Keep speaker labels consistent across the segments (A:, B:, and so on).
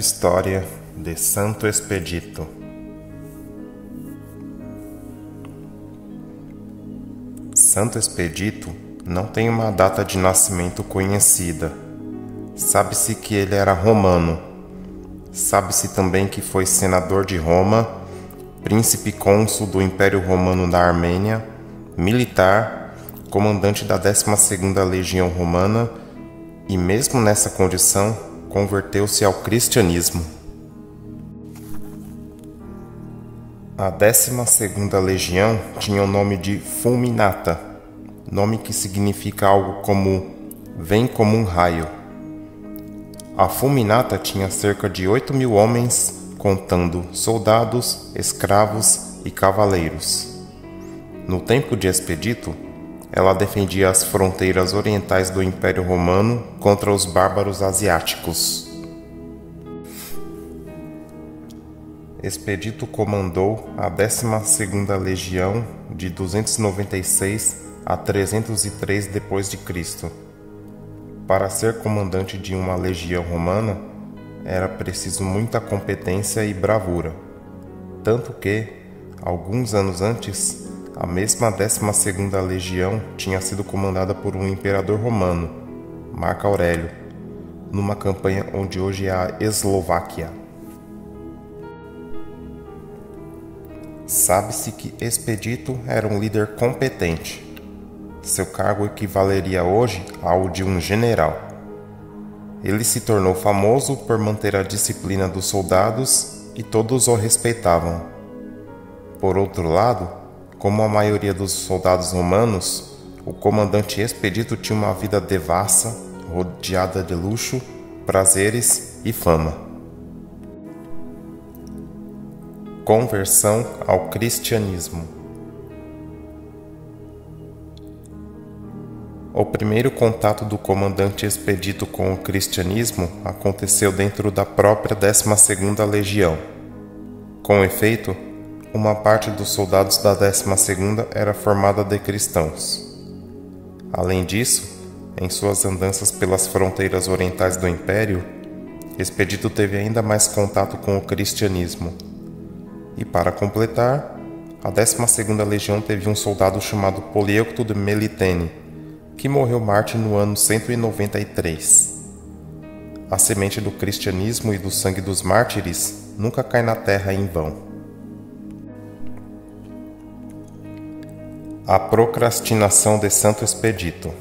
A: História de Santo Expedito. Santo Expedito não tem uma data de nascimento conhecida. Sabe-se que ele era romano. Sabe-se também que foi senador de Roma, príncipe cônsul do Império Romano da Armênia, militar, comandante da 12ª Legião Romana e mesmo nessa condição converteu-se ao cristianismo. A 12ª Legião tinha o nome de Fulminata, nome que significa algo como vem como um raio. A Fulminata tinha cerca de 8 mil homens, contando soldados, escravos e cavaleiros. No tempo de Expedito, ela defendia as fronteiras orientais do Império Romano contra os bárbaros asiáticos. Expedito comandou a 12ª Legião de 296 a 303 d.C. Para ser comandante de uma legião romana, era preciso muita competência e bravura, tanto que, alguns anos antes, a mesma 12ª Legião tinha sido comandada por um imperador romano, Marco Aurélio, numa campanha onde hoje é a Eslováquia. Sabe-se que Expedito era um líder competente. Seu cargo equivaleria hoje ao de um general. Ele se tornou famoso por manter a disciplina dos soldados e todos o respeitavam. Por outro lado, como a maioria dos soldados romanos, o comandante Expedito tinha uma vida devassa, rodeada de luxo, prazeres e fama. Conversão ao cristianismo. O primeiro contato do comandante Expedito com o cristianismo aconteceu dentro da própria 12ª Legião. Com efeito, uma parte dos soldados da 12ª era formada de cristãos. Além disso, em suas andanças pelas fronteiras orientais do Império, Expedito teve ainda mais contato com o cristianismo e para completar, a 12ª Legião teve um soldado chamado Polieucto de Melitene, que morreu mártir no ano 193. A semente do cristianismo e do sangue dos mártires nunca cai na terra em vão. A procrastinação de Santo Expedito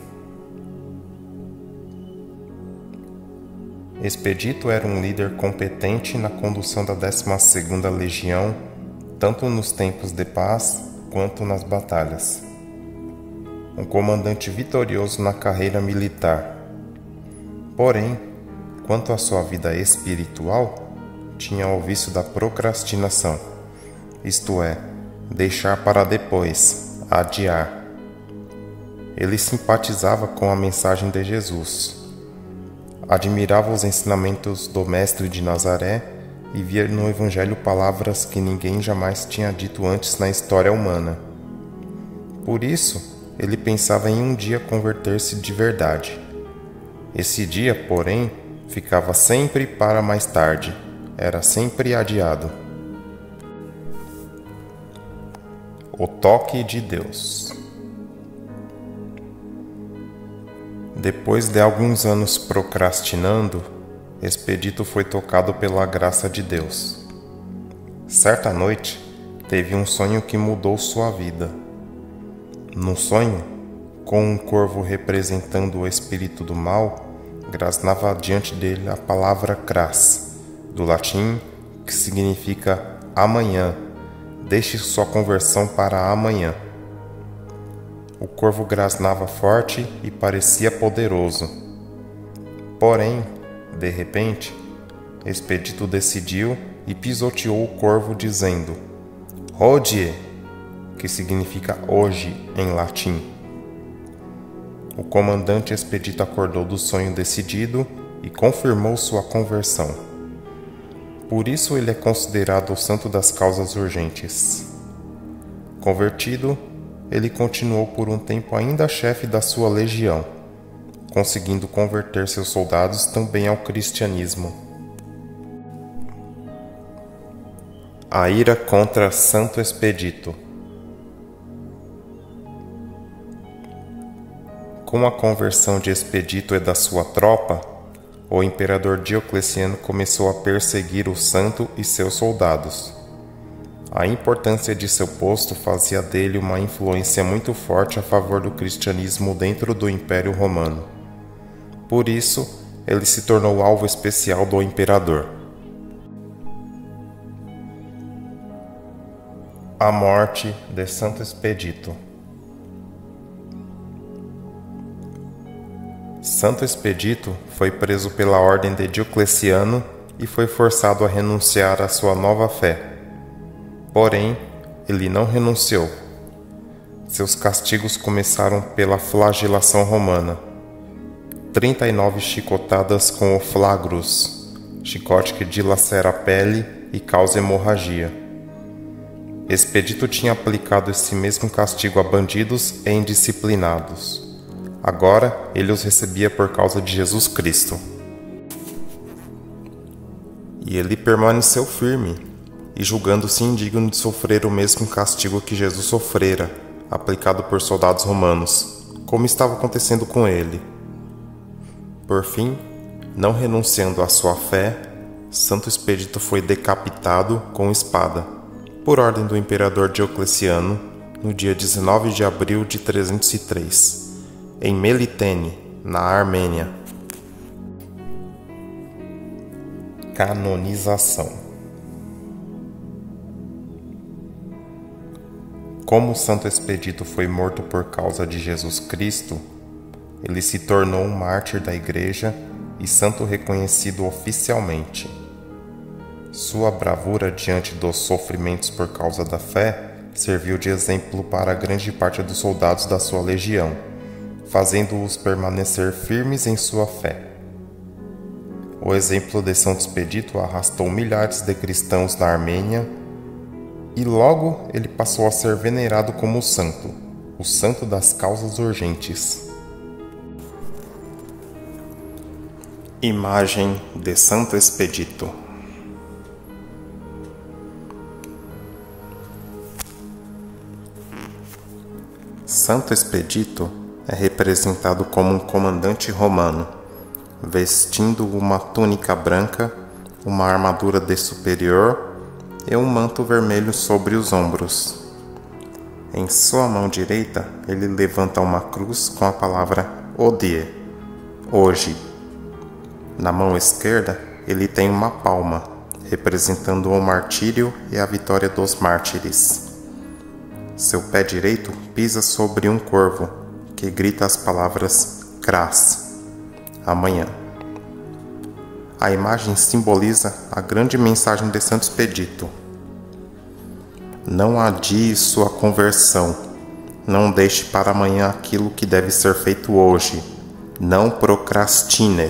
A: Expedito era um líder competente na condução da 12ª Legião, tanto nos tempos de paz quanto nas batalhas. Um comandante vitorioso na carreira militar. Porém, quanto à sua vida espiritual, tinha o vício da procrastinação, isto é, deixar para depois, adiar. Ele simpatizava com a mensagem de Jesus admirava os ensinamentos do Mestre de Nazaré e via no Evangelho palavras que ninguém jamais tinha dito antes na história humana. Por isso, ele pensava em um dia converter-se de verdade. Esse dia, porém, ficava sempre para mais tarde, era sempre adiado. O toque de Deus. Depois de alguns anos procrastinando, Expedito foi tocado pela graça de Deus. Certa noite, teve um sonho que mudou sua vida. No sonho, com um corvo representando o espírito do mal, grasnava diante dele a palavra cras, do latim que significa amanhã. Deixe sua conversão para amanhã. O corvo grasnava forte e parecia poderoso. Porém, de repente, Expedito decidiu e pisoteou o corvo, dizendo: Hodie, que significa hoje em latim. O comandante Expedito acordou do sonho decidido e confirmou sua conversão. Por isso ele é considerado o santo das causas urgentes. Convertido, ele continuou por um tempo ainda chefe da sua legião, conseguindo converter seus soldados também ao cristianismo. A ira contra Santo Expedito. Com a conversão de Expedito e da sua tropa, o imperador Diocleciano começou a perseguir o santo e seus soldados. A importância de seu posto fazia dele uma influência muito forte a favor do cristianismo dentro do Império Romano. Por isso, ele se tornou alvo especial do imperador. A morte de Santo Expedito. Santo Expedito foi preso pela ordem de Diocleciano e foi forçado a renunciar à sua nova fé. Porém, ele não renunciou. Seus castigos começaram pela flagelação romana. 39 chicotadas com o flagrus, chicote que dilacera a pele e causa hemorragia. Expedito tinha aplicado esse mesmo castigo a bandidos e indisciplinados. Agora ele os recebia por causa de Jesus Cristo. E ele permaneceu firme, e julgando-se indigno de sofrer o mesmo castigo que Jesus sofrera, aplicado por soldados romanos, como estava acontecendo com ele. Por fim, não renunciando à sua fé, Santo Expedito foi decapitado com espada, por ordem do imperador Diocleciano, no dia 19 de abril de 303, em Melitene, na Armênia. Canonização Como o Santo Expedito foi morto por causa de Jesus Cristo, ele se tornou um mártir da Igreja e santo reconhecido oficialmente. Sua bravura diante dos sofrimentos por causa da fé serviu de exemplo para grande parte dos soldados da sua legião, fazendo-os permanecer firmes em sua fé. O exemplo de Santo Expedito arrastou milhares de cristãos na Armênia e logo ele passou a ser venerado como santo, o santo das causas urgentes. Imagem de Santo Expedito Santo Expedito é representado como um comandante romano, vestindo uma túnica branca, uma armadura de superior e um manto vermelho sobre os ombros. Em sua mão direita, ele levanta uma cruz com a palavra Odie, hoje. Na mão esquerda, ele tem uma palma, representando o martírio e a vitória dos mártires. Seu pé direito pisa sobre um corvo, que grita as palavras Cras, amanhã. A imagem simboliza a grande mensagem de Santo Expedito. Não adie sua conversão. Não deixe para amanhã aquilo que deve ser feito hoje. Não procrastine.